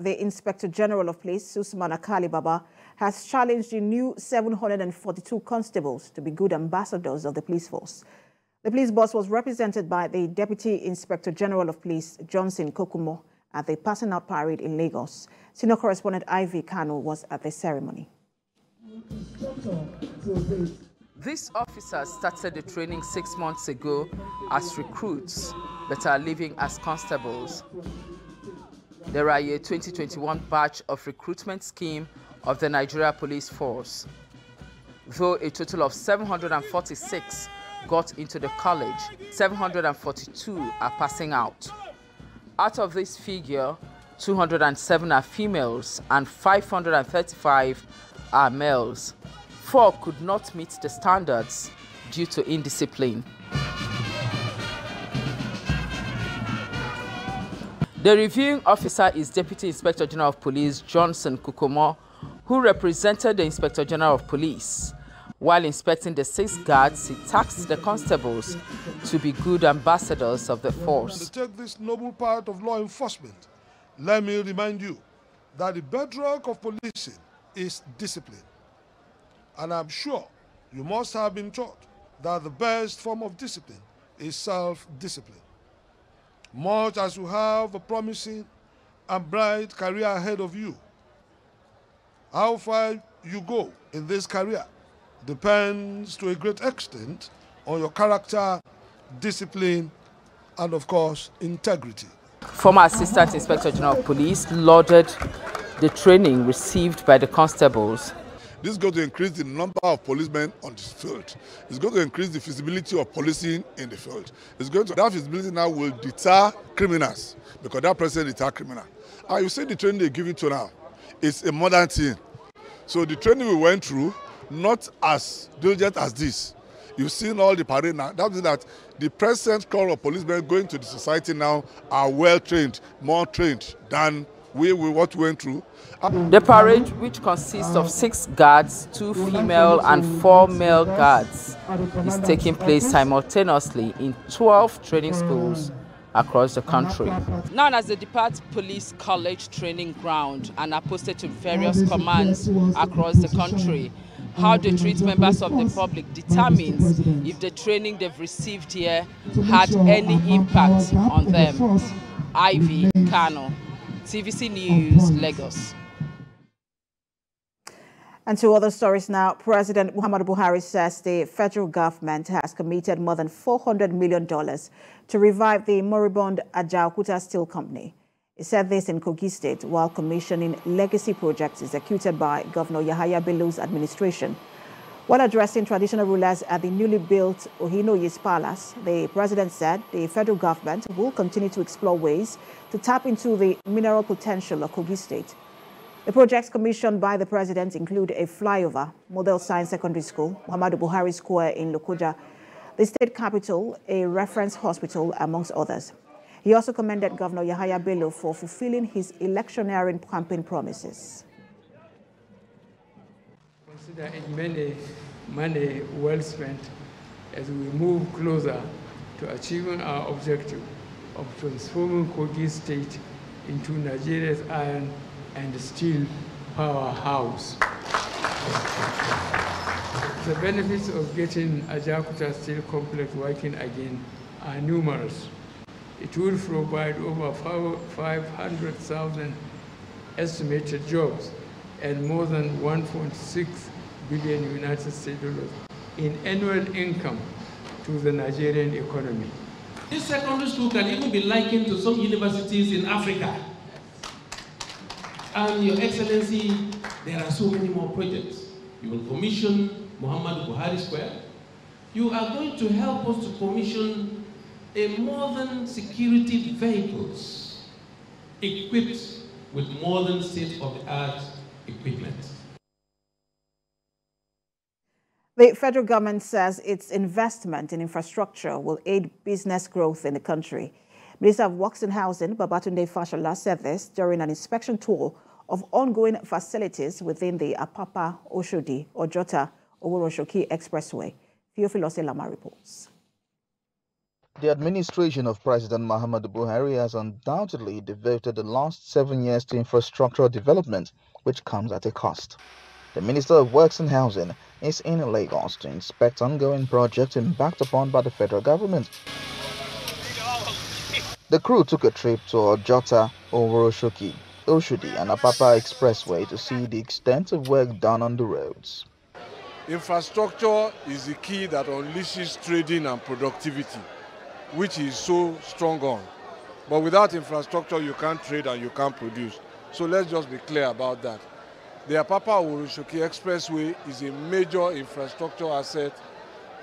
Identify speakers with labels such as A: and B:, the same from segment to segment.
A: The Inspector General of Police, Usman Alkali Baba, has challenged the new 742 constables to be good ambassadors of the police force. The police boss was represented by the Deputy Inspector General of Police, Johnson Kokumo, at the passing out parade in Lagos. Senior correspondent Ivy Kano was at the ceremony.
B: These officers started the training six months ago as recruits, but are leaving as constables. There are a 2021 batch of recruitment scheme of the Nigeria Police Force. Though a total of 746 got into the college, 742 are passing out. Out of this figure, 207 are females and 535 are males. Four could not meet the standards due to indiscipline. The reviewing officer is Deputy Inspector General of Police Johnson Kokumo, who represented the Inspector General of Police. While inspecting the six guards, he tasked the constables to be good ambassadors of the force.
C: To take this noble part of law enforcement, let me remind you that the bedrock of policing is discipline. And I'm sure you must have been taught that the best form of discipline is self-discipline. Much as you have a promising and bright career ahead of you, how far you go in this career depends to a great extent on your character, discipline, and of course, integrity.
B: Former Assistant Inspector General of Police lauded the training received by the constables
C: this is going to increase the number of policemen on the field. It's going to increase the feasibility of policing in the field. It's going to that feasibility now will deter criminals because that person deter criminal. And you see the training they give you to now. It's a modern thing. So the training we went through, not as diligent as this. You've seen all the parade now. That means that the present corps of policemen going to the society now are well trained, more trained than we, we what we went through.
B: The parade, which consists of six guards, two female and four male guards, is taking place simultaneously in 12 training schools across the country. Known as the Depart Police College Training Ground and are posted to various commands across the country. How they treat members of the public determines if the training they've received here had any impact on them. Ivy Kano, TVC News, Lagos.
A: And to other stories now, President Muhammadu Buhari says the federal government has committed more than $400 million to revive the moribund Ajaokuta Steel Company. He said this in Kogi State while commissioning legacy projects executed by Governor Yahaya Bello's administration. While addressing traditional rulers at the newly built Ohinoyi's Palace, the president said the federal government will continue to explore ways to tap into the mineral potential of Kogi State. The projects commissioned by the president include a flyover, Model Science Secondary School, Muhammadu Buhari Square in Lokoja, the state capital, a reference hospital, amongst others. He also commended Governor Yahaya Bello for fulfilling his electioneering campaign promises.
D: Consider many money well spent as we move closer to achieving our objective of transforming Kogi State into Nigeria's iron and steel powerhouse. The benefits of getting Ajaokuta Steel Complex working again are numerous. It will provide over 500,000 estimated jobs and more than 1.6 billion United States dollars in annual income to the Nigerian economy.
E: This secondary school can even be likened to some universities in Africa. And Your Excellency, there are so many more projects. You will commission Muhammad Buhari Square. You are going to help us to commission a modern security vehicles equipped with modern state-of-the-art equipment.
A: The federal government says its investment in infrastructure will aid business growth in the country. Minister of Works and Housing, Babatunde Fashola, said this during an inspection tour of ongoing facilities within the Apapa Oshodi Ojota Oworonshoki Expressway. Theophilus Elama reports.
F: The administration of President Muhammadu Buhari has undoubtedly devoted the last seven years to infrastructural development, which comes at a cost. The Minister of Works and Housing is in Lagos to inspect ongoing projects embarked upon by the federal government. The crew took a trip to Ojota, Oworonshoki, Oshodi and Apapa Expressway to see the extent of work done on the roads.
C: Infrastructure is the key that unleashes trading and productivity which is so strong on. But without infrastructure, you can't trade and you can't produce. So let's just be clear about that. The Apapa Oworonshoki Expressway is a major infrastructure asset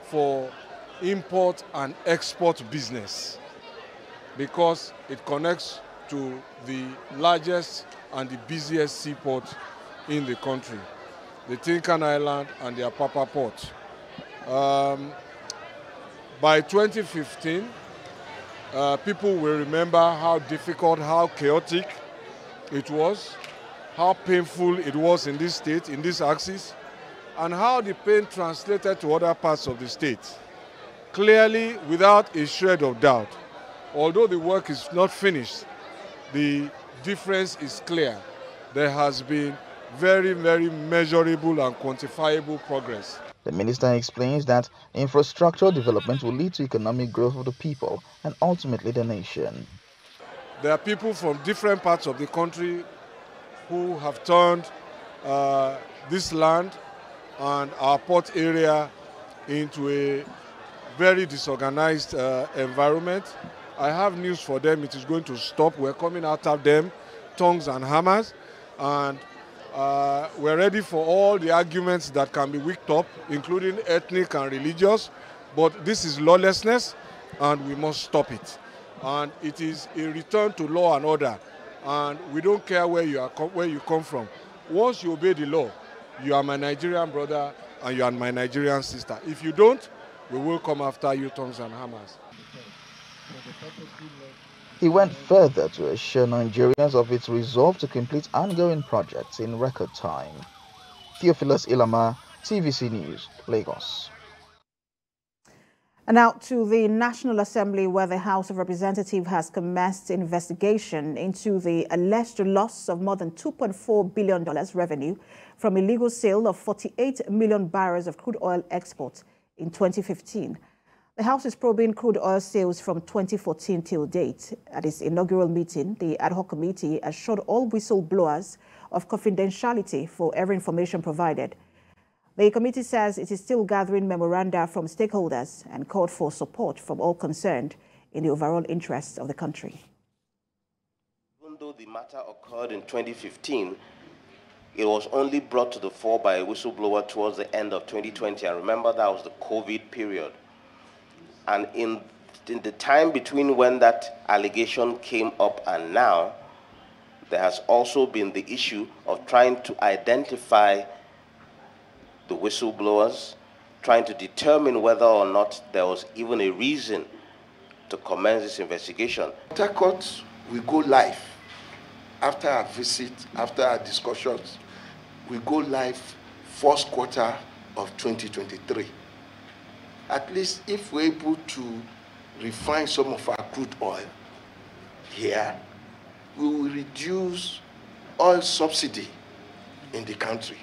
C: for import and export business because it connects to the largest and the busiest seaport in the country, the Tin Can Island and the Apapa Port. Um, by 2015, uh, people will remember how difficult, how chaotic it was, how painful it was in this state, in this axis, and how the pain translated to other parts of the state. Clearly, without a shred of doubt, although the work is not finished, the difference is clear. There has been very, very measurable and quantifiable progress.
F: The minister explains that infrastructure development will lead to economic growth of the people and ultimately the nation.
C: There are people from different parts of the country who have turned uh, this land and our port area into a very disorganized uh, environment. I have news for them. It is going to stop. We're coming out of them, tongues and hammers. And uh, we're ready for all the arguments that can be wicked up, including ethnic and religious, but this is lawlessness and we must stop it. And it is a return to law and order. And we don't care where you, are, where you come from. Once you obey the law, you are my Nigerian brother and you are my Nigerian sister. If you don't, we will come after you, tongues and hammers.
F: He went further to assure Nigerians of its resolve to complete ongoing projects in record time. Theophilus Ilama, TVC News, Lagos.
A: And now to the National Assembly, where the House of Representatives has commenced investigation into the alleged loss of more than $2.4 billion revenue from illegal sale of 48 million barrels of crude oil exports in 2015. The House is probing crude oil sales from 2014 till date. At its inaugural meeting, the ad hoc committee assured all whistleblowers of confidentiality for every information provided. The committee says it is still gathering memoranda from stakeholders and called for support from all concerned in the overall interests of the country.
G: Even though the matter occurred in 2015, it was only brought to the fore by a whistleblower towards the end of 2020. I remember that was the COVID period. And in, in the time between when that allegation came up and now, there has also been the issue of trying to identify the whistleblowers, trying to determine whether or not there was even a reason to commence this investigation.
H: Court will go live after our visit, after our discussions. We go live first quarter of 2023 at least if we're able to refine some of our crude oil here, we will reduce oil subsidy in the country.